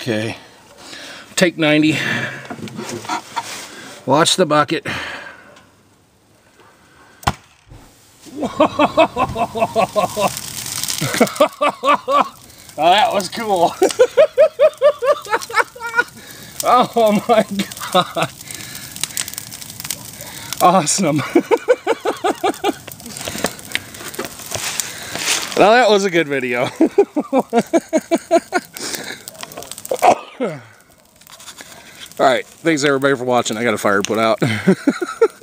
Okay, take 90. Watch the bucket. oh, that was cool. oh my god. Awesome. now that was a good video. Alright, thanks everybody for watching. I got a fire put out.